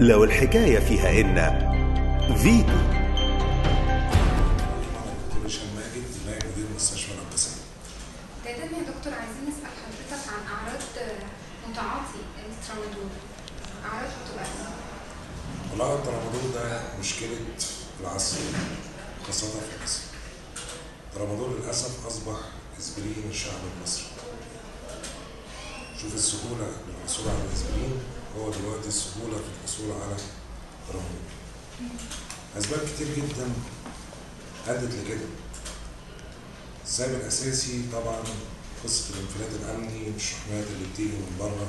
لو الحكاية فيها إن فيتو دكتور هشام ماجد نائب مدير مستشفى بداية يا دكتور عايزين نسأل حضرتك عن أعراض متعاطي الترامادول. أعراض بتبقى؟ والله الترامادول ده مشكلة العصر خاصة في مصر. الترامادول للأسف أصبح إسبرين الشعب المصري. شوف السهولة للحصول على الإسبرين هو دلوقتي السهولة في الحصول على الترامادول أسباب كتير جدا أدت لكده. السبب الأساسي طبعا قصة الانفلات الأمني والشحنات اللي بتيجي من بره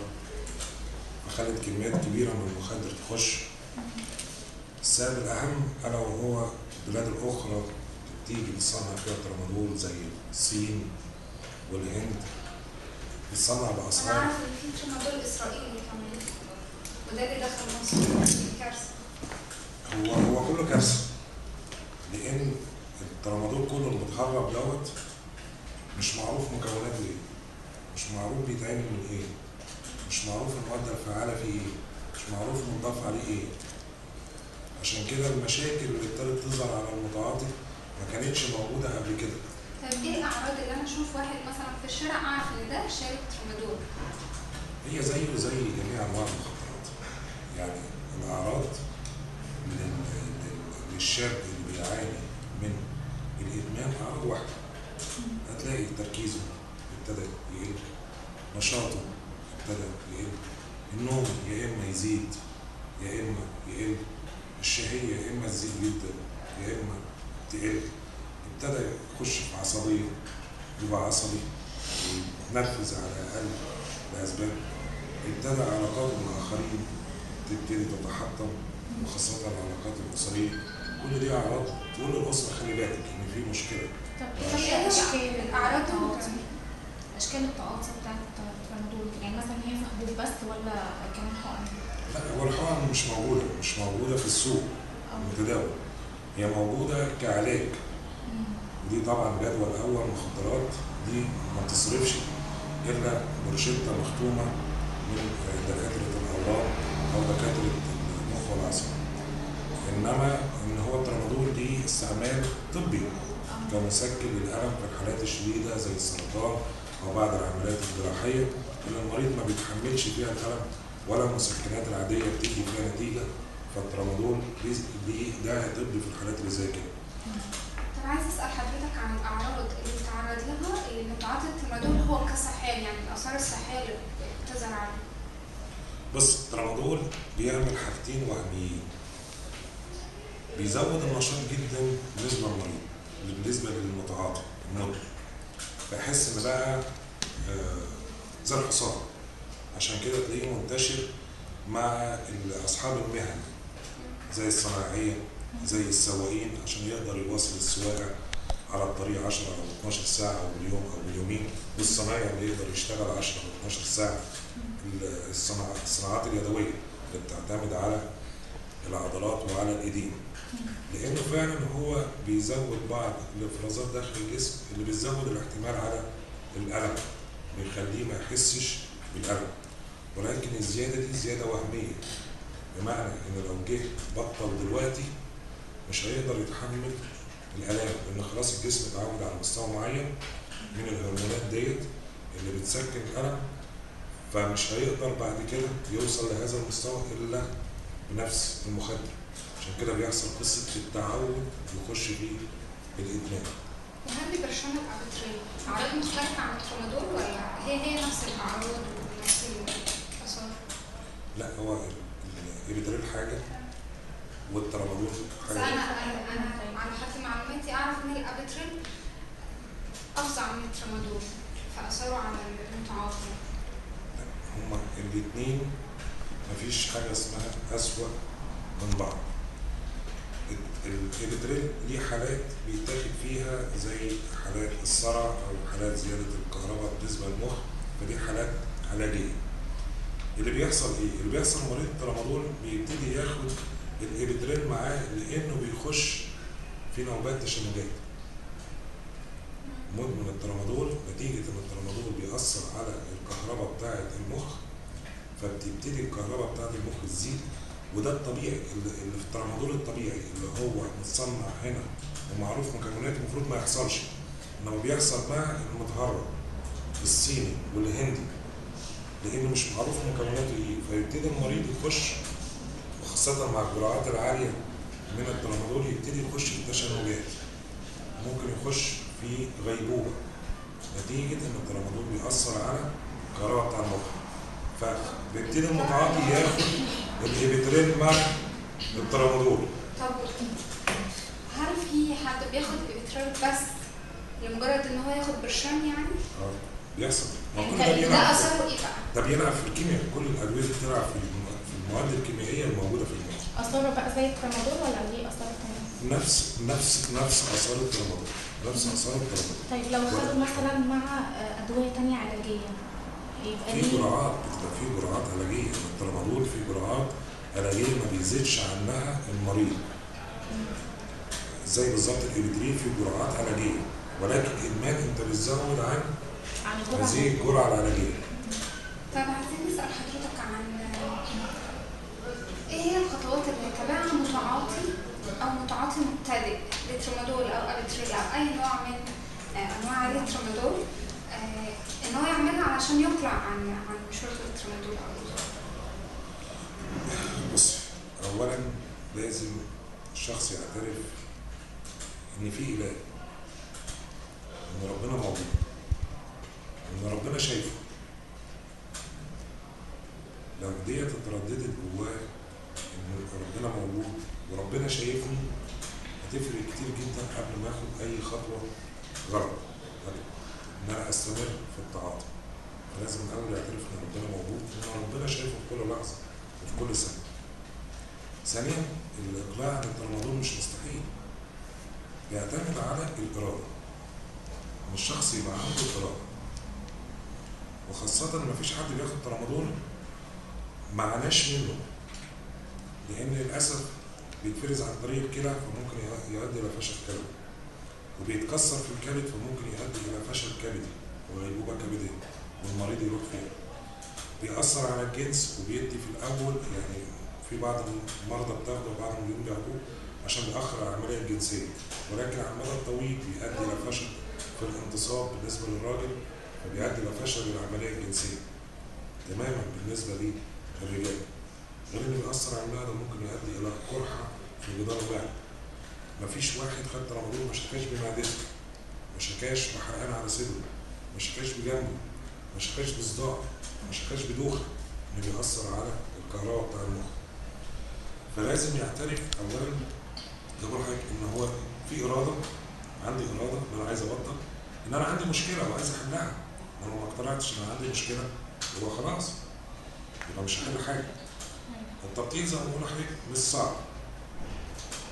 فخلت كميات كبيرة من المخدر تخش. السبب الأهم ألا وهو البلاد الأخرى بتيجي بتصنع فيها الترامادول زي الصين والهند. بتصنع أنا بأسعار أعرف إن في ترامادول إسرائيلي كمان. وده اللي دخل مصر دي كارثة هو هو كله كارثة. لأن الترامادول كله المتهرب دوت مش معروف مكوناته إيه. مش معروف بيتعمل من إيه. مش معروف المادة الفعالة فيه إيه. مش معروف مضاف عليه إيه. عشان كده المشاكل اللي ابتدت تظهر على المتعاطي ما كانتش موجودة قبل كده. طيب إيه الأعراض اللي أنا أشوف واحد مثلا في الشارع أعرف إن ده شارب ترامادول هي زيه زي جميع أنواع المخدرات يعني الاعراض لل- للشاب اللي بيعاني من الإدمان أعراض واحدة. هتلاقي تركيزه ابتدى يقل نشاطه ابتدى يقل النوم يا إما يزيد يا إما يقل الشهية يا إما تزيد جدا يا إما تقل. ابتدى يخش في عصبية يبقى عصبي يتنرفز على أقل الاسباب ابتدى علاقاته مع الاخرين تبتدي تتحطم وخاصة العلاقات الأسرية. كل دي أعراض تقول للاسره خلي بالك إن في مشكلة. طب إيه إيه اشكال الأعراض؟ التعاطي؟ أشكال التعاطي بتاعت الترامادول يعني مثلا هي في حبوب بس ولا كمان حقن؟ لا هو الحقن مش موجودة مش موجودة في السوق المتداول. هي موجودة كعلاج. ودي طبعا جدول أول مخدرات. دي ما بتصرفش إلا بروشته مختومة من دكاترة الاورام أو دكاتره المخ والعصب إنما إن هو الترامادول دي استعمال طبي كمسكن للألم في الحالات الشديدة زي السرطان أو بعد العمليات الجراحية اللي المريض ما بيتحملش فيها الألم ولا المسكنات العادية بتيجي فيها نتيجة فالترامادول ده طبي في الحالات اللي زي كده. طب عايز أسأل حضرتك عن الأعراض اللي بتتعرض لها اللي متعاطي الترامادول هو كصحيان يعني الآثار الصحية اللي بتظهر عليه. بص الترامادول بيعمل حاجتين وهميين. بيزود النشاط جدا بالنسبة للمريض بالنسبة للمتعاطي. المدمن بحس إن بقى آه، زي الحصان. عشان كده تلاقيه منتشر مع أصحاب المهن زي الصناعية زي السواقين عشان يقدر يواصل السواقة على الطريق 10 أو 12 ساعة أو باليوم أو باليومين والصنايعي اللي يقدر يشتغل 10 أو 12 ساعة. الصناعات اليدوية اللي بتعتمد على العضلات وعلى الإيدين. لأنه فعلا هو بيزود بعض الإفرازات داخل الجسم اللي بتزود الاحتمال على الألم بيخليه ما يحسش بالألم. ولكن الزيادة دي زيادة وهمية بمعنى إن لو جه بطل دلوقتي مش هيقدر يتحمل الالام لأن خلاص الجسم اتعود على مستوى معين من الهرمونات ديت اللي بتسكن الألم فمش هيقدر بعد كده يوصل لهذا المستوى إلا بنفس المخدر عشان كده بيحصل قصة التعود يخش فيه الإدمان. وهل برشام الأبيترين أعراض مختلفة عن الترامادول ولا هي هي نفس الأعراض ونفس الآثار؟ لا هو ال- الإبيدريل حاجة والترامادول بس حاجة أنا أنا أنا على حسب معلوماتي أعرف إن الأبيترين أفظع من الترامادول في أثره على المتعاطي هما الاثنين مفيش حاجة اسمها أسوأ من بعض. ال- الإبدريل ليه حالات بيتاخد فيها زي حالات الصرع أو حالات زيادة الكهرباء بالنسبة للمخ فدي حالات علاجية. اللي بيحصل إيه؟ اللي بيحصل مريض الترامادول بيبتدي ياخد الإبدريل معاه لأنه بيخش في نوبات تشنجات. مدمن الترامادول نتيجة إن الترامادول بيأثر على الكهرباء بتاعة المخ فبتبتدي الكهرباء بتاعة المخ تزيد وده الطبيعي اللي في الترامادول الطبيعي اللي هو متصنع هنا ومعروف مكوناته المفروض ما يحصلش إنما بيحصل مع المتهرب الصيني والهندي لأن مش معروف مكوناته إيه فيبتدي المريض يخش وخاصة مع الجرعات العالية من الترامادول يبتدي يخش في التشنجات ممكن يخش في غيبوبة. نتيجة إن الترامادول بيأثر على الكهرباء بتاع المخ. فبيبتدي المتعاطي ياخد الإبيترين مع الترامادول طب هل في حد بياخد الإبترال بس لمجرد إن هو ياخد برشام يعني؟ آه بيحصل. ما كل ده- ده ده بيلعب أثره إيه بقى؟ ده بيلعب في الكيمياء. كل الأدوية دي بتلعب في الم- في المواد الكيميائية الموجودة في المخ. اثاره بقى زي الترامادول ولا ليه اثاره تانية؟ نفس نفس نفس آثار الترامادول نفس آثار الترامادول طيب لو خدوا مثلا مع آه، أدوية تانية علاجية يبقى في جرعات بتبقى في جرعات علاجية. الترامادول في جرعات علاجية ما بيزيدش عنها المريض. زي بالظبط الإبيدرين في جرعات علاجية. ولكن إدمان انت بتزود عن عن الجرعه هذه الجرعة العلاجية. طب عايزين نسأل حضرتك عن إيه هي الخطوات اللي يتبعها متعاطي أو متعاطي مبتدئ؟ لترامادول أو التريل أو أي نوع من آه، أنواع الترامادول آه، إن هو يعملها علشان يقلع عن عن شرب الترامادول أو بص اولا لازم الشخص يعترف إن في إله إن ربنا موجود إن ربنا شايفه. لو ديت اترددت جواه ان ربنا موجود وربنا شايفني هتفرق كتير جدا قبل ما آخد أي خطوة غلط. ان أنا أستمر في التعاطي. فلازم الأول يعترف إن ربنا موجود إن ربنا شايفه في كل لحظة وفي كل سنه ثانيا الإقلاع عن الترامادول مش مستحيل. بيعتمد على الإرادة. إن الشخص يبقى عنده إرادة وخاصة ما فيش حد بياخد ترامادول معناش منه. لأن للأسف بيتفرز عن طريق الكلى فممكن يؤدي إلى فشل كلوي وبيتكسر في الكبد فممكن يؤدي إلى فشل كبدي وغيبوبة كبدية والمريض يروح فيها بيأثر على الجنس وبيدي في الأول يعني في بعض المرضى بتاخده وبعض المريضين بياخدوه عشان بيأخر العملية الجنسية. ولكن على المدى الطويل بيؤدي إلى فشل في الانتصاب بالنسبة للراجل فبيؤدي إلى فشل العملية الجنسية. تماما بالنسبة للرجال. غير انه بيأثر على المعدة ممكن يؤدي إلى قرحة في جدار المعدة مفيش واحد خد ترامادول ما شكاش بمعدته ما شكاش بحرقان على صدره. ما شكاش بجنبه ما شكاش بصداع ما شكاش بدوخة إنه بيأثر على الكهرباء بتاع المخ. فلازم يعترف اولا زي ما بقول لحضرتك إن هو في إرادة. عندي إرادة إن أنا عايز أبطل. إن أنا عندي مشكلة وعايز أحلها. أنا ما اقتنعتش إن أنا عندي مشكلة يبقى خلاص. يبقى مش هحل حاجة. التبطيل زي ما بقول لحضرتك مش صعب.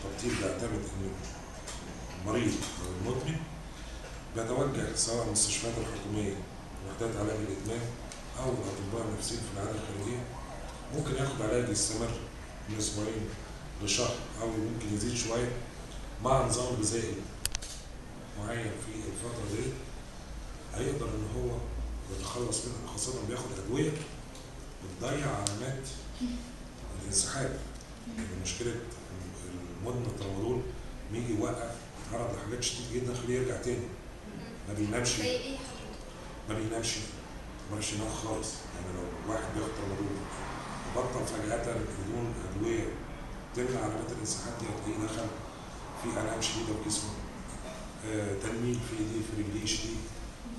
التبطيل بيعتمد إن المريض أو المدمن بيتوجه سواء المستشفيات الحكومية وحدات علاج الإدمان أو الأطباء النفسيين في العيادة الخارجية. ممكن ياخد علاج يستمر من أسبوعين لشهر أو ممكن يزيد شوية مع نظام غذائي معين في الفترة دي. هيقدر إن هو يتخلص منها خاصة بياخد أدوية بتضيع علامات الانسحاب يعني مشكلة المدمن الترامادول بيجي يوقف يتعرض لحاجات شديده جدا خليه يرجع تاني. ما بينامش. زي إيه حضرتك؟ ما بينامش. ما بينامش ينام خالص. يعني لو واحد بياخد ترامادول بطل فجأة بدون أدوية تمنع علامات الانسحاب دي هتلاقيه دخل في آلام شديدة في جسمه. آه تنميل في إيديه في رجليه شديد.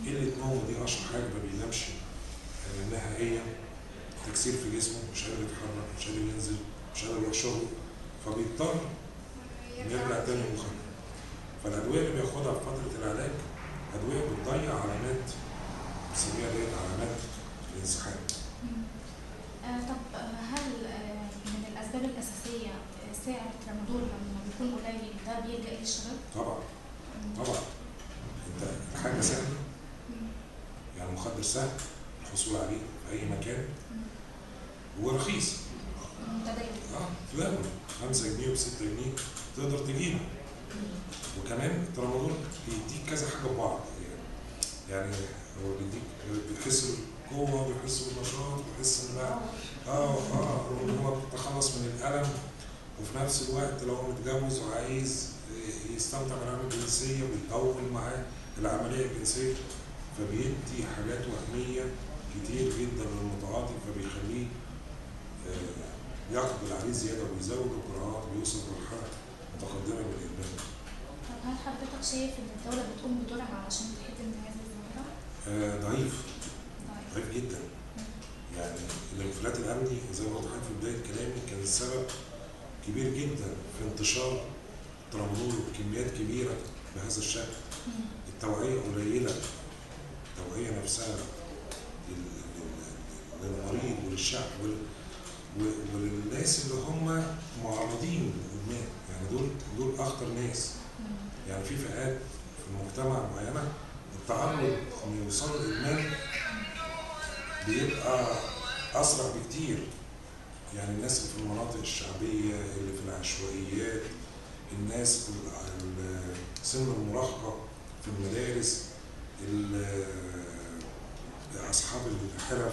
قلة نوم دي أشهر حاجة ما بينامش آه نهائيا. تكسير في جسمه مش قادر يتحرك مش قادر ينزل مش قادر يروح شغله فبيضطر نرجع تاني مخدر فالأدوية اللي بياخدها في فترة العلاج أدوية بتضيع علامات بنسميها ديت علامات الانسحاب. آه طب آه، هل آه، من الأسباب الأساسية سعر الترامادول لما بيكون قليل ده بيلجأ للشباب؟ طبعا. طبعا. أنت الحاجة سهلة. يعني مخدر سهل. الحصول عليه في أي مكان. ورخيص آه في الأول. 5 جنيه و6 جنيه تقدر تجيبه. وكمان الترامادول بيديك كذا حاجة ببعض يعني. يعني هو بيديك بتحس بالقوة بتحس بالنشاط بتحس إن بقى آه آه وان هو بيتخلص من الألم. وفي نفس الوقت لو هو متجوز وعايز يستمتع بالعملية الجنسية بيطول معاه العملية الجنسية فبيدي حاجات وهمية كتير جدا للمتعاطي فبيخليه آه، يقبل عليه زيادة ويزود الجرعات ويوصل لمرحلة متقدمة من الإدمان. طب هل حضرتك شايف إن الدولة بتقوم بدورها علشان تحد من هذه الظاهرة؟ آه، ضعيف. ضعيف جدا يعني الانفلات الأمني زي ما لحضرتك في بداية كلامي كان السبب كبير جدا في انتشار الترامادول بكميات كبيرة بهذا الشكل. التوعية قليلة التوعية نفسها للمريض وللشعب وللناس اللي هم معرضين للادمان يعني دول دول أخطر ناس. يعني في فئات في المجتمع معينة التعرض إن يوصلوا الادمان بيبقى أسرع بكتير يعني الناس اللي في المناطق الشعبية اللي في العشوائيات الناس ال- ال- سن المراهقة في المدارس ال- اصحاب الحرف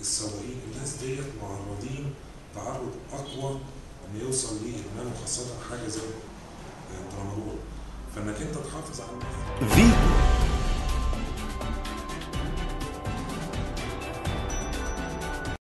السواقين. الناس ديت معرضين تعرض أقوى ان يوصل ليه ادمان وخاصه حاجة زي الترامادول فإنك أنت تحافظ على فيتو